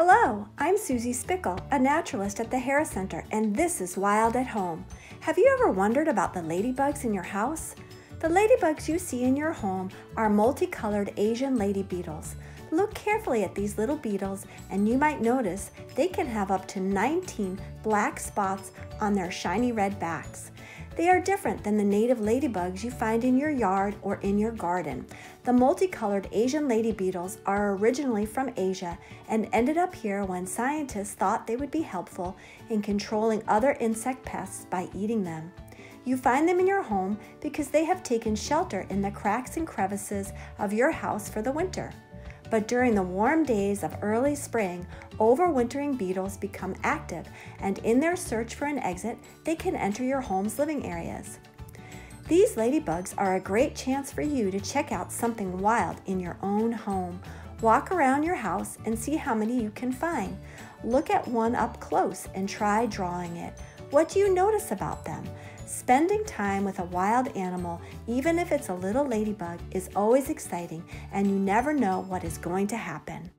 Hello, I'm Susie Spikol, a naturalist at the Harris Center, and this is Wild at Home. Have you ever wondered about the ladybugs in your house? The ladybugs you see in your home are multicolored Asian lady beetles. Look carefully at these little beetles and you might notice they can have up to 19 black spots on their shiny red backs. They are different than the native ladybugs you find in your yard or in your garden. The multicolored Asian lady beetles are originally from Asia and ended up here when scientists thought they would be helpful in controlling other insect pests by eating them. You find them in your home because they have taken shelter in the cracks and crevices of your house for the winter. But during the warm days of early spring, overwintering beetles become active, and in their search for an exit, they can enter your home's living areas. These ladybugs are a great chance for you to check out something wild in your own home. Walk around your house and see how many you can find. Look at one up close and try drawing it. What do you notice about them? Spending time with a wild animal, even if it's a little ladybug, is always exciting and you never know what is going to happen.